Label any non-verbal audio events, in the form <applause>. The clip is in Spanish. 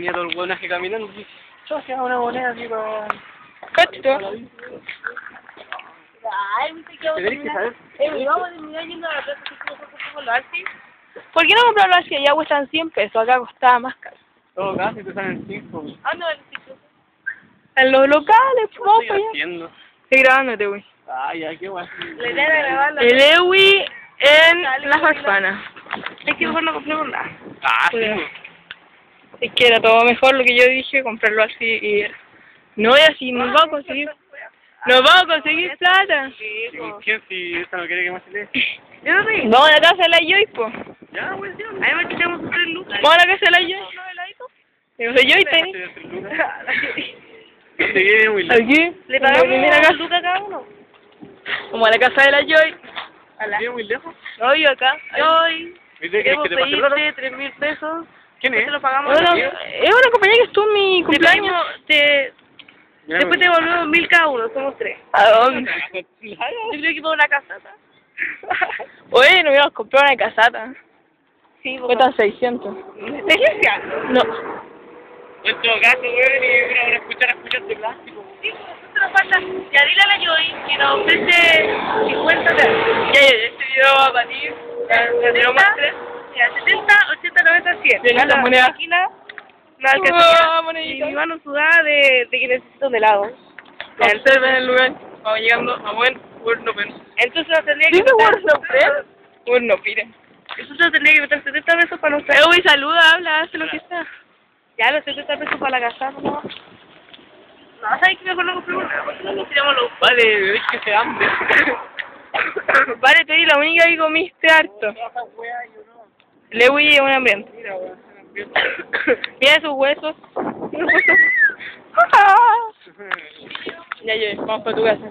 venía todo el buenaje caminando. y Yo hacía una moneda así para... Cachito. Ay, me quedo Tenés que saber. Eh, vamos a terminar yendo a la plaza que con los artis. ¿Por qué no comprarlo así? Allá cuestan 100 pesos, acá costaba más caro. Todo casi te salen cinco. ¿Qué Ah, no, el sitio. En los locales, pues, vamos para estoy allá. haciendo? Estoy grabándote, güey. Ay, ya, qué guay. La idea era grabarla. El Ewi en la farfana. Es que mejor no compremos nada. Ah, sí. Pues, Es que era todo mejor lo que yo dije, comprarlo así y. No, y así nos vamos a conseguir. Nos vamos a conseguir plata. Sí, ¿Con quién si esta no quiere que más se lee? <laughs> Yo no sé. Vamos a la casa de la Joy, po. Ya, sí. Ahí me quitamos tres lucas. Vamos a la casa de la Joy. Digo, soy Joy. Te. Aquí, ¿Le pagamos primera una casa. cada uno? Vamos a la casa de la Joy. ¿Te viene muy lejos? No, yo acá. Hoy ¿Viste que te pase mil pesos. ¿Quién es? Te lo pagamos. Bueno, ¿sí? es una compañía que estuvo en mi cumpleaños. te- Mira, después te güey. devolvemos mil cada uno, somos tres. ¿A dónde? Yo creo que por una casata. <laughs> Oye, no íbamos a comprar una casata. Sí. Cuestan 600. ¿De iglesia? No. En todo caso, güey, y una, una escuchara escuchas de plástico. Sí, pues nos falta. Ya dile a la Joy que nos ofrece 50 pesos. Ya, ya, este video va para lo muestre. Ya, 70, 80, 90, 100. Bien, A esta la moneda. esquina, la Uah, alcaldía. Y mi mano sudada de, de que necesito un helado. Observen el lugar. Vamos llegando a buen Wurnopen. Entonces nos tendría que ¿Dice Wurnopen? Wurnopen. Entonces tendría que meter 70 pesos para nuestra... Eh, güey, saluda, habla, hace lo que sea. Ya, los 70 pesos para la casa, ¿no? No, ¿sabes qué mejor no compramos nada? No nos tiramos los... Vale, es que se hambre. <coughs> Vale, tú eres la única que comiste harto. Lewy es un hambriento. <coughs> Mira, güey. Mira sus huesos. <laughs> ya, yo, vamos para tu casa.